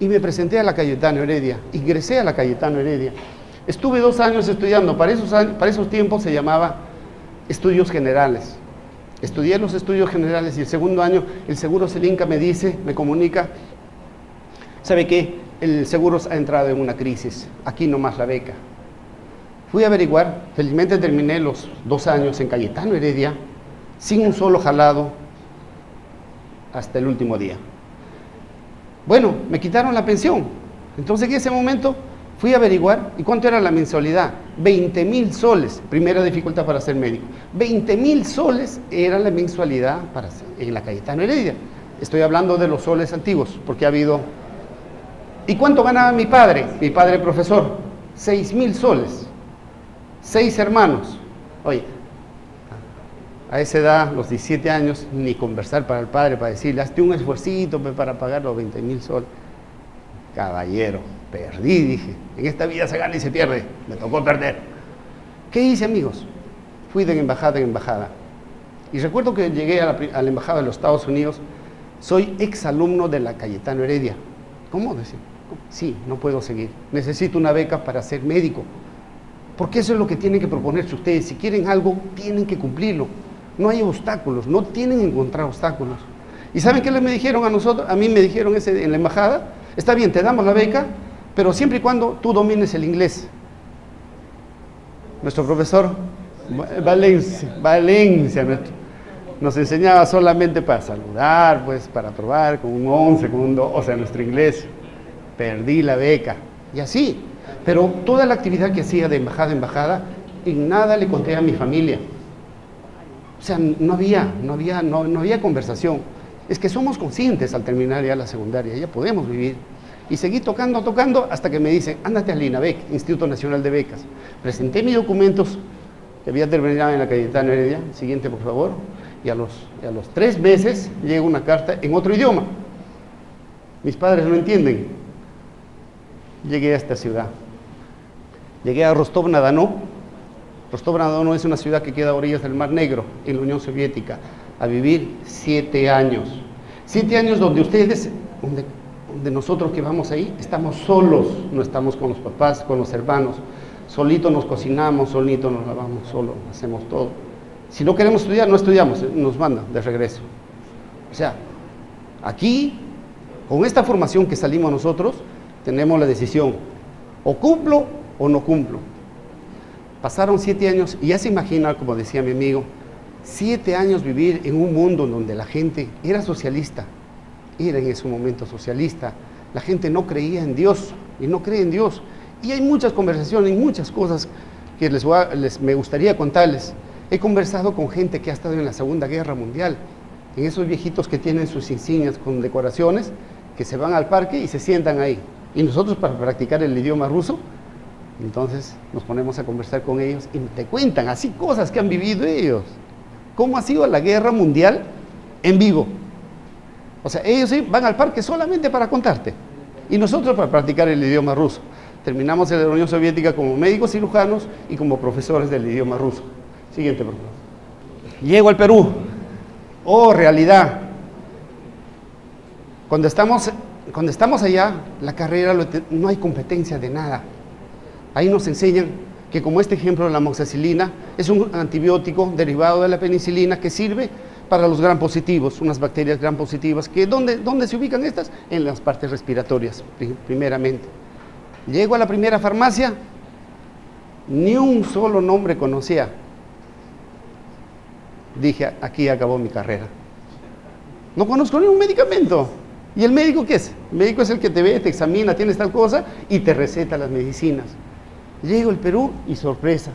y me presenté a la Cayetano Heredia, ingresé a la Cayetano Heredia. Estuve dos años estudiando, para esos, para esos tiempos se llamaba estudios generales. Estudié los estudios generales y el segundo año el Seguro Selinca me dice, me comunica, ¿sabe qué? El Seguro ha entrado en una crisis, aquí nomás la beca. Fui a averiguar, felizmente terminé los dos años en Cayetano Heredia, sin un solo jalado, hasta el último día. Bueno, me quitaron la pensión. Entonces en ese momento fui a averiguar, ¿y cuánto era la mensualidad? 20 mil soles, primera dificultad para ser médico. 20 mil soles era la mensualidad para en la Cayetano Heredia. Estoy hablando de los soles antiguos, porque ha habido... ¿Y cuánto ganaba mi padre? Mi padre profesor, 6 mil soles. Seis hermanos. Oye, a esa edad, los 17 años, ni conversar para el padre, para decirle, hazte un esfuercito para pagar los 20 mil soles. Caballero, perdí, dije. En esta vida se gana y se pierde. Me tocó perder. ¿Qué hice, amigos? Fui de embajada en embajada. Y recuerdo que llegué a la, embajada de los Estados Unidos. Soy exalumno de la Cayetano Heredia. ¿Cómo decir? Sí, no puedo seguir. Necesito una beca para ser médico. Porque eso es lo que tienen que proponerse ustedes. Si quieren algo, tienen que cumplirlo. No hay obstáculos, no tienen que encontrar obstáculos. ¿Y saben qué le me dijeron a nosotros? A mí me dijeron ese, en la embajada, está bien, te damos la beca, pero siempre y cuando tú domines el inglés. Nuestro profesor Valencia, Valencia nos enseñaba solamente para saludar, pues para probar con un 11, con un 2, o sea, nuestro inglés. Perdí la beca. Y así. Pero toda la actividad que hacía de embajada a embajada, en nada le conté a mi familia. O sea, no había, no había, no, había conversación. Es que somos conscientes al terminar ya la secundaria, ya podemos vivir. Y seguí tocando, tocando, hasta que me dicen, ándate al INABEC, Instituto Nacional de Becas. Presenté mis documentos, que había terminado en la Cayetana Heredia, siguiente por favor, y a, los, y a los tres meses llega una carta en otro idioma. Mis padres no entienden. Llegué a esta ciudad. Llegué a Rostov-na-Dono, Rostov-na-Dono es una ciudad que queda a orillas del Mar Negro, en la Unión Soviética, a vivir siete años. Siete años donde ustedes, donde, nosotros que vamos ahí, estamos solos, no estamos con los papás, con los hermanos. Solito nos cocinamos, solito nos lavamos, solo hacemos todo. Si no queremos estudiar, no estudiamos, nos mandan de regreso. O sea, aquí, con esta formación que salimos nosotros, tenemos la decisión, o cumplo o no cumplo. Pasaron siete años y ya se imagina, como decía mi amigo, siete años vivir en un mundo donde la gente era socialista, era en ese momento socialista, la gente no creía en Dios y no cree en Dios. Y hay muchas conversaciones y muchas cosas que les, les me gustaría contarles. He conversado con gente que ha estado en la Segunda Guerra Mundial, en esos viejitos que tienen sus insignias con decoraciones, que se van al parque y se sientan ahí. Y nosotros para practicar el idioma ruso entonces nos ponemos a conversar con ellos y te cuentan así cosas que han vivido ellos. ¿Cómo ha sido la guerra mundial en vivo? O sea, ellos van al parque solamente para contarte. Y nosotros para practicar el idioma ruso. Terminamos en la Unión Soviética como médicos cirujanos y como profesores del idioma ruso. Siguiente, por favor. Llego al Perú. Oh, realidad. Cuando estamos, cuando estamos allá, la carrera no hay competencia de nada. Ahí nos enseñan que como este ejemplo de la moxacilina es un antibiótico derivado de la penicilina que sirve para los gram positivos, unas bacterias gram positivas, que ¿dónde, ¿dónde se ubican estas? En las partes respiratorias, primeramente. Llego a la primera farmacia, ni un solo nombre conocía. Dije, aquí acabó mi carrera. No conozco ni un medicamento. ¿Y el médico qué es? El médico es el que te ve, te examina, tienes tal cosa y te receta las medicinas. Llego al Perú y sorpresa.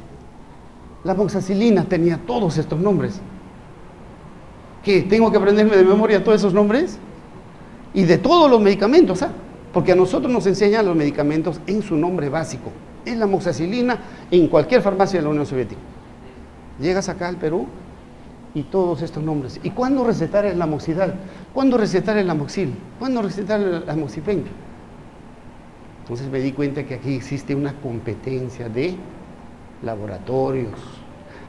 La moxacilina tenía todos estos nombres. ¿Qué? ¿Tengo que aprenderme de memoria todos esos nombres? Y de todos los medicamentos, ¿ah? Porque a nosotros nos enseñan los medicamentos en su nombre básico. Es la moxacilina en cualquier farmacia de la Unión Soviética. Llegas acá al Perú y todos estos nombres. ¿Y cuándo recetar el amoxidal? ¿Cuándo recetar el amoxil? ¿Cuándo recetar el amoxifen? Entonces me di cuenta que aquí existe una competencia de laboratorios.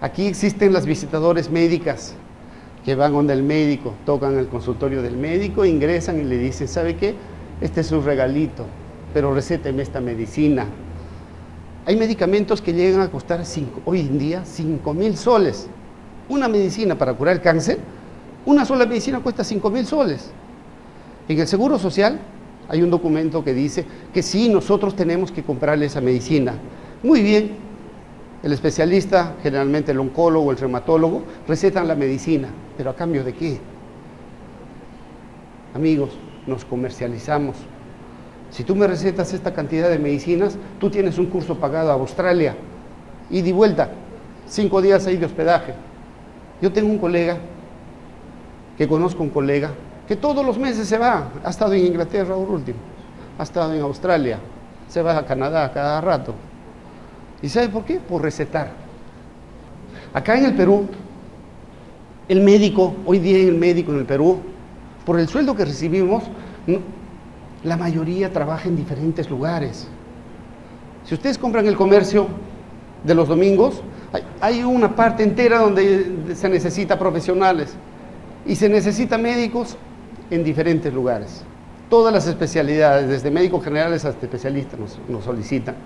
Aquí existen las visitadores médicas que van donde el médico, tocan el consultorio del médico, ingresan y le dicen, ¿sabe qué? este es su regalito, pero recéteme esta medicina. Hay medicamentos que llegan a costar hoy en día 5 mil soles. Una medicina para curar el cáncer, una sola medicina cuesta 5 mil soles. En el Seguro Social hay un documento que dice que sí, nosotros tenemos que comprarle esa medicina. Muy bien, el especialista, generalmente el oncólogo, el reumatólogo, recetan la medicina, pero a cambio de qué? Amigos, nos comercializamos. Si tú me recetas esta cantidad de medicinas, tú tienes un curso pagado a Australia, y de vuelta, cinco días ahí de hospedaje. Yo tengo un colega, que conozco un colega, que todos los meses se va, ha estado en Inglaterra por último, ha estado en Australia, se va a Canadá cada rato. ¿Y sabe por qué? Por recetar. Acá en el Perú, el médico, hoy día el médico en el Perú, por el sueldo que recibimos, la mayoría trabaja en diferentes lugares. Si ustedes compran el comercio de los domingos, hay una parte entera donde se necesita profesionales y se necesita médicos en diferentes lugares. Todas las especialidades, desde médicos generales hasta especialistas, nos, solicitan.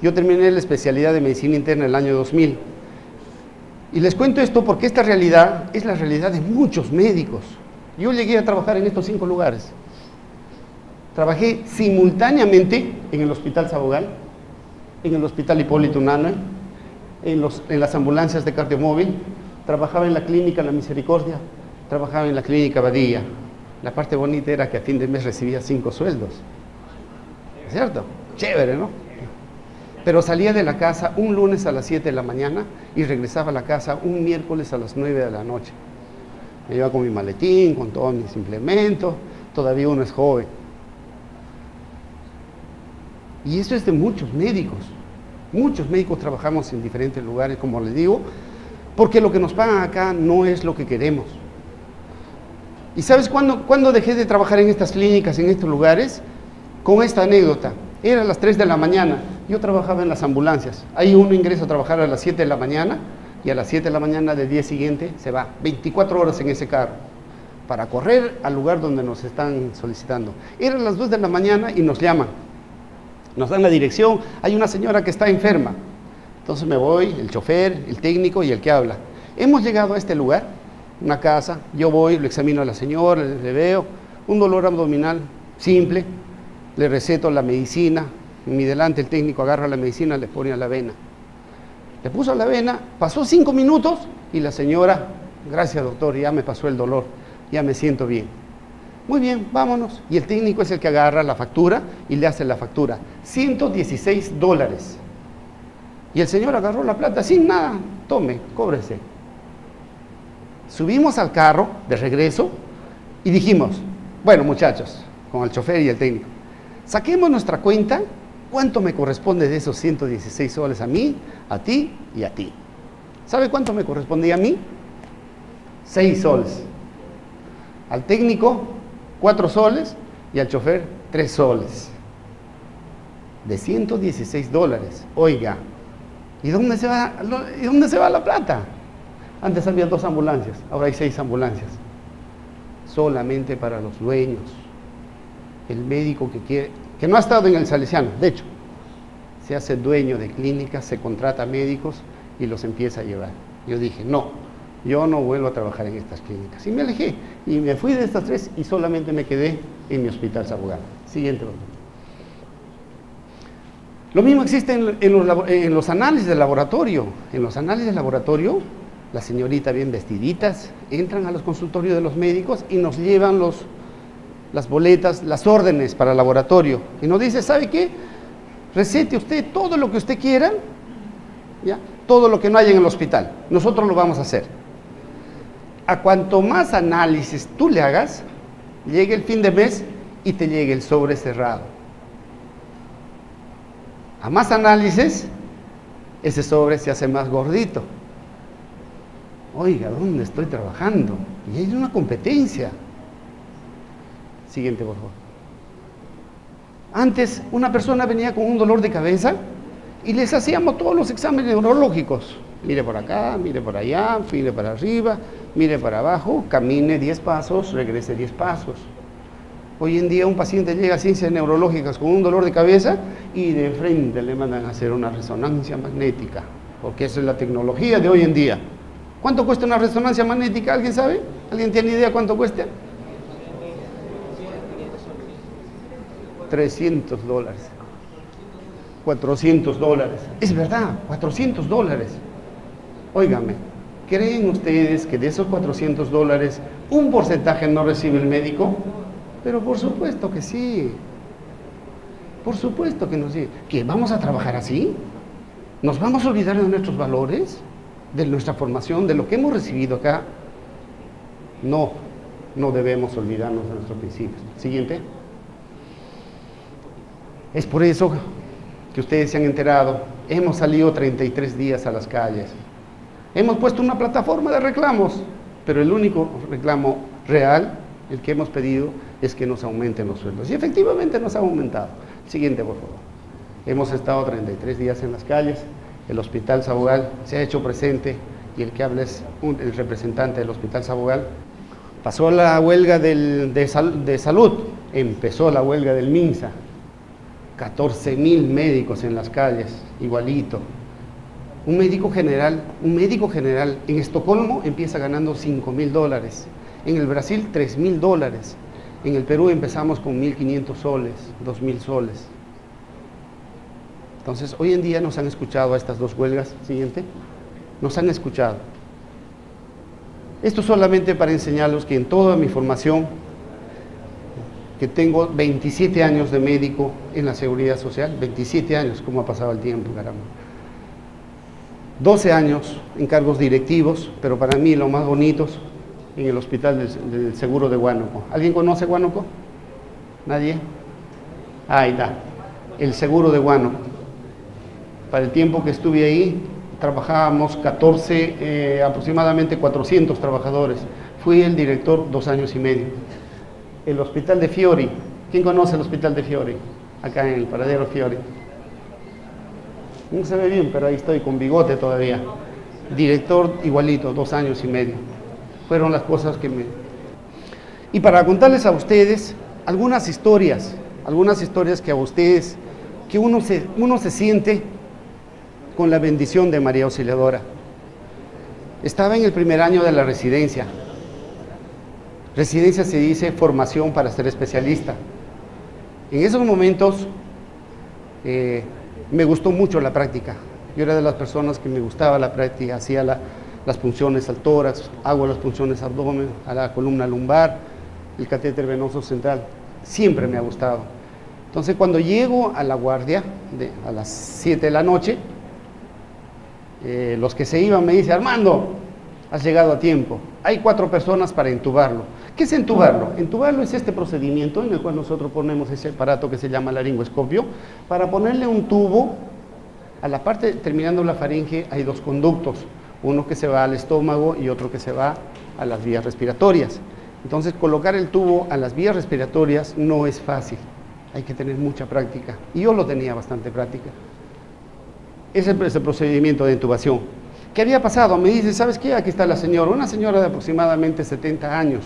Yo terminé la especialidad de medicina interna en el año 2000. Y les cuento esto porque esta realidad es la realidad de muchos médicos. Yo llegué a trabajar en estos cinco lugares. Trabajé simultáneamente en el Hospital Sabogal, en el Hospital Hipólito Unanue, en, en las ambulancias de cardiomóvil, trabajaba en la clínica La Misericordia, trabajaba en la clínica Badilla. La parte bonita era que a fin de mes recibía cinco sueldos. ¿Cierto? Chévere, ¿no? Pero salía de la casa un lunes a las 7 de la mañana y regresaba a la casa un miércoles a las 9 de la noche. Me iba con mi maletín, con todos mis implementos, todavía uno es joven. Y eso es de muchos médicos. Muchos médicos trabajamos en diferentes lugares, como les digo, porque lo que nos pagan acá no es lo que queremos. ¿Y sabes cuándo, cuándo dejé de trabajar en estas clínicas, en estos lugares? Con esta anécdota. Era a las 3 de la mañana. Yo trabajaba en las ambulancias. Ahí uno ingresa a trabajar a las 7 de la mañana y a las 7 de la mañana del día siguiente se va. 24 horas en ese carro para correr al lugar donde nos están solicitando. Eran las 2 de la mañana y nos llaman. Nos dan la dirección. Hay una señora que está enferma. Entonces me voy, el chofer, el técnico y el que habla. Hemos llegado a este lugar una casa, yo voy, lo examino a la señora, le, veo un dolor abdominal simple, le receto la medicina, en mi delante el técnico agarra la medicina, le pone a la vena. Le puso a la vena, pasó cinco minutos y la señora, gracias doctor, ya me pasó el dolor, ya me siento bien. Muy bien, vámonos. Y el técnico es el que agarra la factura y le hace la factura. 116 dólares. Y el señor agarró la plata sin nada. Tome, cóbrese. Subimos al carro de regreso y dijimos, bueno muchachos, con el chofer y el técnico, saquemos nuestra cuenta, ¿cuánto me corresponde de esos 116 soles a mí, a ti y a ti? ¿Sabe cuánto me correspondía a mí? 6 soles. Al técnico, 4 soles y al chofer, 3 soles. De 116 dólares. Oiga, ¿y dónde se va, ¿y dónde se va la plata? Antes había dos ambulancias, ahora hay seis ambulancias. Solamente para los dueños. El médico que quiere, que no ha estado en el Salesiano, de hecho, se hace dueño de clínicas, se contrata médicos y los empieza a llevar. Yo dije, no, yo no vuelvo a trabajar en estas clínicas. Y me alejé y me fui de estas tres y solamente me quedé en mi hospital Sabogal. Siguiente. Lo mismo existe en, los, en los análisis de laboratorio. En los análisis de laboratorio la señorita bien vestiditas, entran a los consultorios de los médicos y nos llevan los, las boletas, las órdenes para el laboratorio. Y nos dice, ¿sabe qué? Recete usted todo lo que usted quiera, ¿ya? todo lo que no haya en el hospital. Nosotros lo vamos a hacer. A cuanto más análisis tú le hagas, llegue el fin de mes y te llegue el sobre cerrado. A más análisis, ese sobre se hace más gordito oiga, ¿dónde estoy trabajando? Y hay una competencia. Siguiente, por favor. Antes una persona venía con un dolor de cabeza y les hacíamos todos los exámenes neurológicos. Mire por acá, mire por allá, mire para arriba, mire para abajo, camine 10 pasos, regrese 10 pasos. Hoy en día un paciente llega a ciencias neurológicas con un dolor de cabeza y de frente le mandan a hacer una resonancia magnética, porque esa es la tecnología de hoy en día. ¿Cuánto cuesta una resonancia magnética? ¿Alguien sabe? ¿Alguien tiene idea cuánto cuesta? 300 dólares. 400 dólares. Es verdad, 400 dólares. Óigame, ¿creen ustedes que de esos 400 dólares un porcentaje no recibe el médico? Pero por supuesto que sí. Por supuesto que no sí. ¿Que vamos a trabajar así? ¿Nos vamos a olvidar de nuestros valores? ¿De nuestra formación? ¿De lo que hemos recibido acá? No, no debemos olvidarnos de nuestros principios. Siguiente. Es por eso que ustedes se han enterado, hemos salido 33 días a las calles. Hemos puesto una plataforma de reclamos, pero el único reclamo real, el que hemos pedido, es que nos aumenten los sueldos. Y efectivamente nos ha aumentado. Siguiente, por favor. Hemos estado 33 días en las calles, el Hospital Sabogal se ha hecho presente y el que habla es el representante del Hospital Sabogal. Pasó la huelga de, de salud, empezó la huelga del MINSA, 14 mil médicos en las calles, igualito. Un médico general, un médico general en Estocolmo empieza ganando 5 mil dólares, en el Brasil 3 mil dólares, en el Perú empezamos con 1.500 soles, 2.000 soles. Entonces, hoy en día nos han escuchado a estas dos huelgas, siguiente, nos han escuchado. Esto solamente para enseñarlos que en toda mi formación que tengo 27 años de médico en la seguridad social, 27 años, como ha pasado el tiempo, caramba. 12 años en cargos directivos, pero para mí lo más bonitos en el Hospital del, Seguro de Huánuco. ¿Alguien conoce Huánuco? ¿Nadie? Ahí está, el Seguro de Huánuco. Para el tiempo que estuve ahí, trabajábamos 14, eh, aproximadamente 400 trabajadores. Fui el director dos años y medio el hospital de Fiori. ¿Quién conoce el hospital de Fiori? Acá en el paradero Fiori. No se ve bien, pero ahí estoy con bigote todavía. Director igualito, dos años y medio. Fueron las cosas que me... Y para contarles a ustedes algunas historias, algunas historias que a ustedes, que uno se, uno se siente con la bendición de María Auxiliadora. Estaba en el primer año de la residencia, Residencia se dice formación para ser especialista. En esos momentos eh, me gustó mucho la práctica. Yo era de las personas que me gustaba la práctica, hacía las punciones al tórax, hago las punciones abdomen, a la columna lumbar, el catéter venoso central. Siempre me ha gustado. Entonces cuando llego a la guardia a las 7 de la noche, eh, los que se iban me dicen, Armando, has llegado a tiempo. Hay cuatro personas para intubarlo. ¿Qué es entubarlo? Entubarlo es este procedimiento en el cual nosotros ponemos ese aparato que se llama laringoscopio para ponerle un tubo a la parte terminando la faringe hay dos conductos, uno que se va al estómago y otro que se va a las vías respiratorias. Entonces colocar el tubo a las vías respiratorias no es fácil, hay que tener mucha práctica y yo lo tenía bastante práctica. Ese es el procedimiento de intubación. ¿Qué había pasado? Me dice, ¿sabes qué? Aquí está la señora, una señora de aproximadamente 70 años.